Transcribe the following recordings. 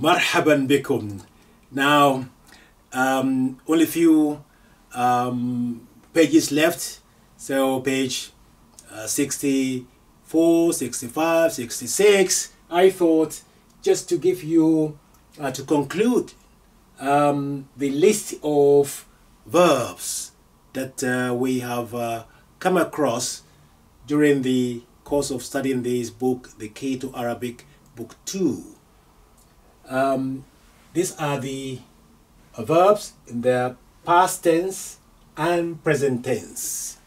marhaban bikum. Now, um, only a few um, pages left. So page uh, 64, 65, 66. I thought just to give you, uh, to conclude um, the list of verbs that uh, we have uh, come across during the course of studying this book, The Key to Arabic, Book 2. Um, these are the verbs in their past tense and present tense.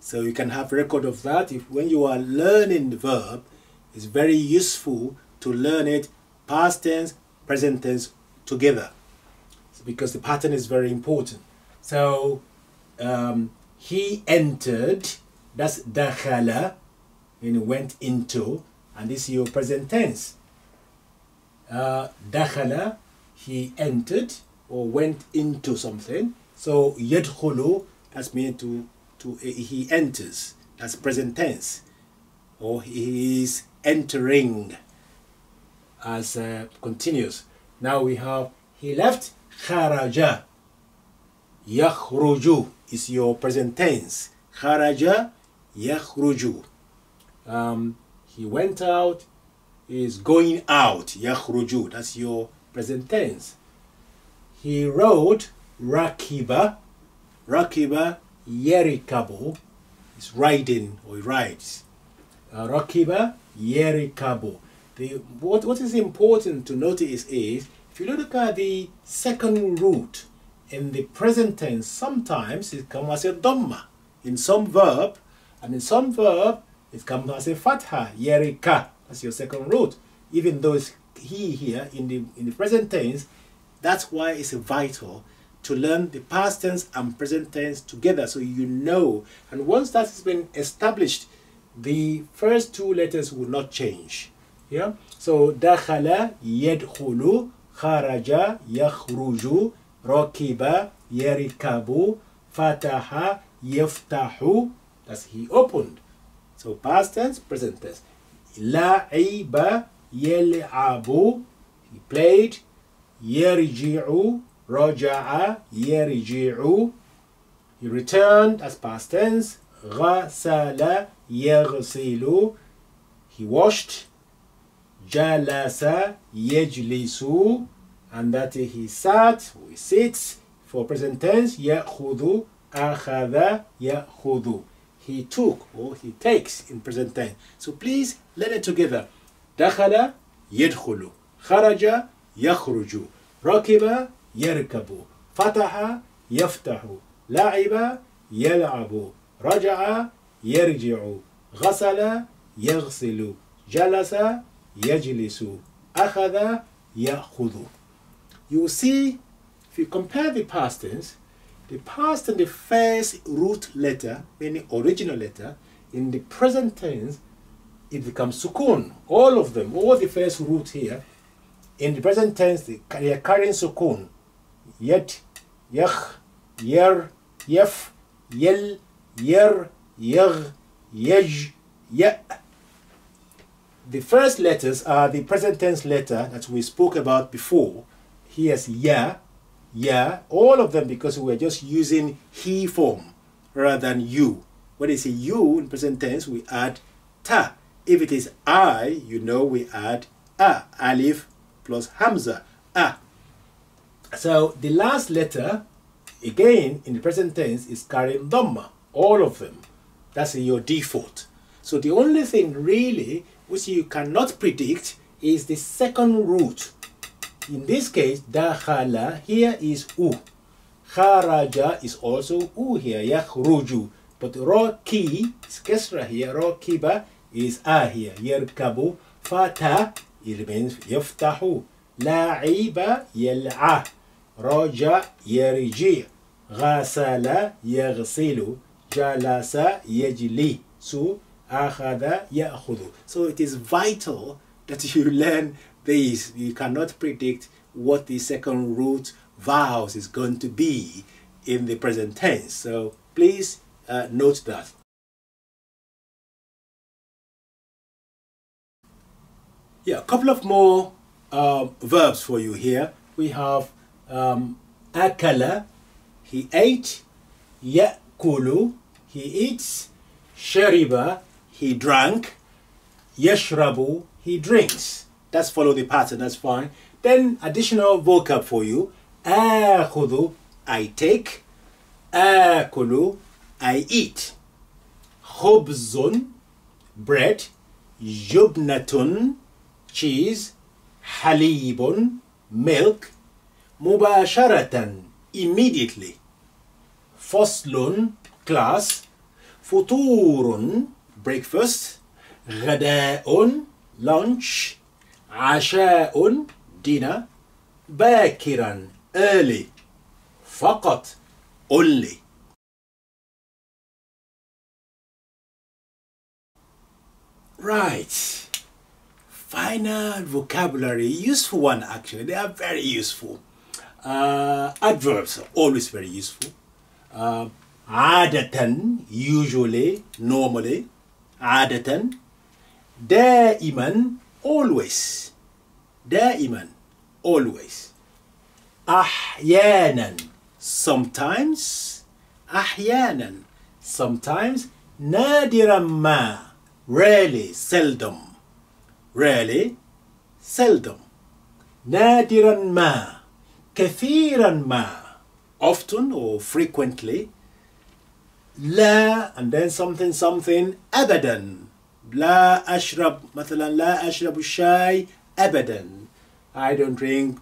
So you can have record of that. If when you are learning the verb, it's very useful to learn it past tense, present tense together because the pattern is very important. So um, he entered, that's dakhala, and went into, and this is your present tense. Uh, dakhala, he entered or went into something. So yadkhulu, that's mean to, to he enters, that's present tense. Or he is entering as uh, continuous. Now we have he left, kharaja. Yakhruju is your present tense. Kharaja, yakhruju. Um, he went out, is going out. Yakhruju, that's your present tense. He rode rakiba. Rakiba, yerikabu is riding or he rides. Uh, rakiba, yerikabu. The, what, what is important to notice is if you look at the second root in the present tense, sometimes it comes as a dhamma in some verb, and in some verb it comes as a fatha, yerika. That's your second root. Even though it's he here in the in the present tense, that's why it's vital to learn the past tense and present tense together so you know. And once that has been established, the first two letters will not change. Yeah. So dakhala yadkhulu kharaja yakhruju rakiba yarikabu fataha yaftahu that's he opened so past tense present tense la'iba yal'abu he played. Yarji'u raja'a yarji'u he returned as past tense. Ghasala yaghsilu he washed. Jalasa yajlisu and that he sat he sits. For present tense ya'khudhu akhadha ya'khudhu he took or he takes in present tense so please learn it together dakhala yadkhulu kharaja yakhruju rakiba yarkabu fataha yaftahu la'iba yal'abu raja'a yarji'u غسل يغسل جلس يجلس أخذ يأخذ You will see, if you compare the past tense, the past and the first root letter, meaning original letter, in the present tense, it becomes sukun. All of them, all the first root here, in the present tense, they are carrying sukun. Yet, yakh, yer, yef, yel, yer, yagh, yaj, ya. The first letters are the present tense letter that we spoke about before. Here's ya, ya, all of them because we're just using he form rather than you. When it's you in present tense, we add ta. If it is I, you know we add a, alif plus hamza, a. So the last letter, again, in the present tense, is carrying dhamma, all of them. That's your default. So the only thing really which you cannot predict is the second root. In this case, dahala here is u. Kharaja is also u here, yakhruju. But roki is kesra here, rokiba is a here, yarkabu. Fata, it means yaftahu. La'iba yal'a. Raja yarji. Ghasala yaghsilu. Jalasa yajli. So, akhada ya'khudhu. So it is vital that you learn you cannot predict what the second root vowels is going to be in the present tense so please uh, note that yeah a couple of more uh, verbs for you here. We have um, akala, he ate, ya'kulu, he eats, shariba, he drank, yashrabu, he drinks. That's follow the pattern, that's fine. Then additional vocab for you. Akhudu, I take. Akulu, I eat. Khubzun, bread. Jubnatun, cheese. Halibun, milk. Mubasharatan, immediately. Foslun, class. Futurun, breakfast. Ghada'un, lunch. عشاء dinner باكرا early فقط only right final vocabulary useful one actually they are very useful uh, adverbs are always very useful uh, عادة usually normally عادة دائما always دائما always أحيانا sometimes أحيانا sometimes نادرا ما rarely seldom rarely seldom نادرا ما كثيرا ما often or frequently لا and then something something أبدا لا أشرب مثلا لا أشرب الشاي أبدا I don't drink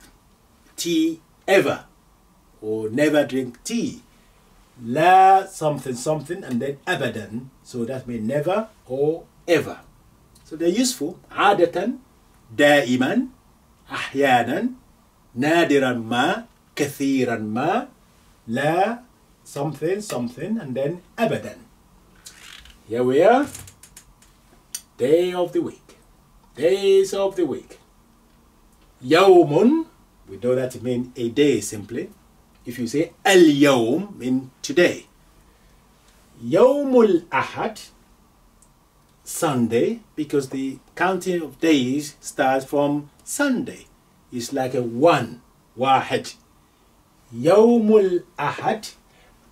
tea ever or never drink tea لا something something and then أبدا so that means never or ever so they're useful عادة دائما أحيانا نادرا ما كثيرا ما لا something something and then أبدا here we are Day of the week. Days of the week. Yawmun, we know that it means a day simply. If you say al yawm, mean today. Yawmul ahad, Sunday, because the counting of days starts from Sunday. It's like a one, wahad. Yawmul ahad.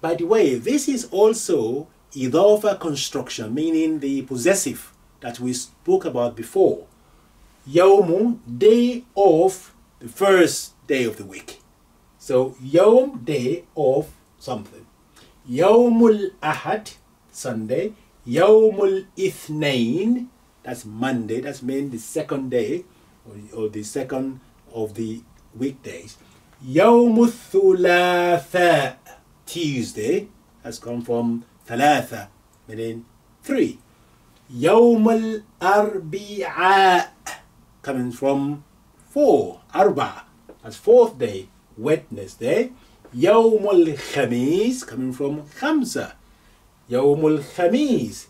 By the way, this is also idafa construction, meaning the possessive that we spoke about before. Yawm, day of the first day of the week. So Yaom, day of something. Yaomul Ahad, Sunday. Yaomul Ithnain, that's Monday, that's mean the second day or, or the second of the weekdays. Yawmul Thulatha, Tuesday, has come from Thalatha, meaning three. Yawm al-Arbi'a coming from four, Arba, as fourth day, Wednesday. Yawm al-Khamis coming from Khamsa. Yawm al-Khamis,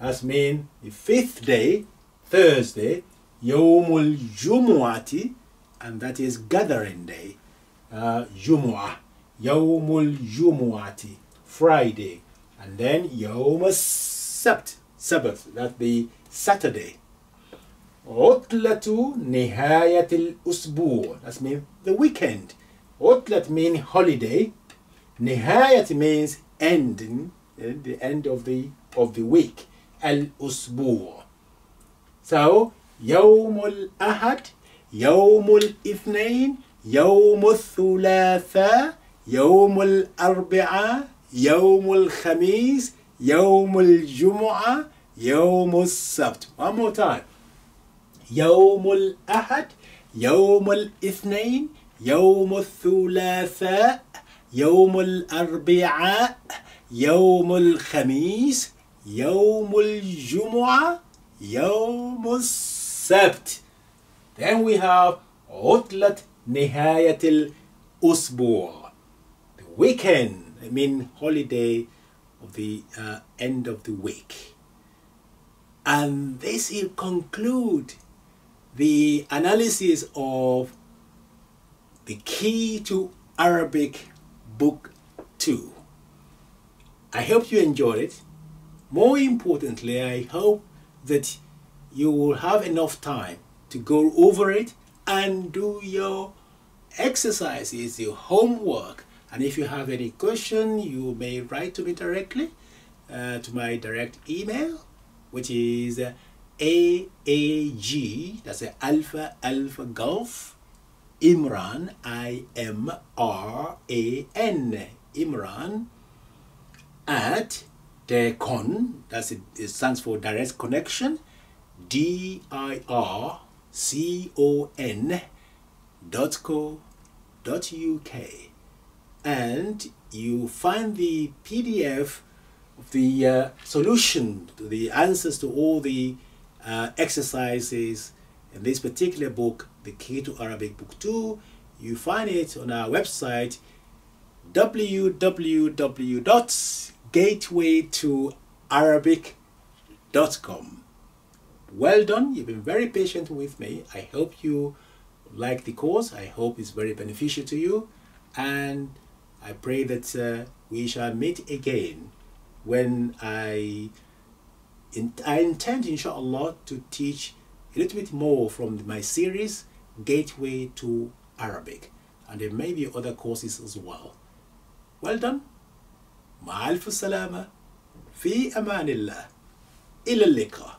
as means the fifth day, Thursday. Yawm al-Jumu'ati, and that is gathering day, uh, Jumu'ah. al-Jumu'ati, Friday. And then Yawm al-Sabt, Sabbath that's the Saturday عطلة نهاية الأسبوع that's mean the weekend عطلة mean holiday نهاية means ending the end of the of the week الأسبوع so يوم الأحد يوم الاثنين يوم الثلاثاء يوم الأربعاء يوم الخميس يوم الجمعة يوم السبت. One more time. يوم الأحد يوم الاثنين يوم الثلاثاء يوم الأربعاء يوم الخميس يوم الجمعة يوم السبت. Then we have عطلة نهاية الأسبوع. The weekend, I mean holiday the uh, end of the week. And this will conclude the analysis of the key to Arabic book 2. I hope you enjoyed it. More importantly, I hope that you will have enough time to go over it and do your exercises, your homework. And if you have any question, you may write to me directly uh, to my direct email, which is uh, AAG, that's a Alpha Alpha Golf, Imran, I M R A N, Imran, at DIRCON, that's it, it stands for Direct Connection, D I R C O N dot co dot uk and you find the PDF of the uh, solution to the answers to all the uh, exercises in this particular book, The Key to Arabic Book 2. You find it on our website www.gatewaytoarabic.com. Well done, you've been very patient with me. I hope you like the course. I hope it's very beneficial to you. And I pray that uh, we shall meet again when I, in, I intend, inshallah, to teach a little bit more from my series, Gateway to Arabic. And there may be other courses as well. Well done. مع ألف سلامة في أمان الله إلى اللقاء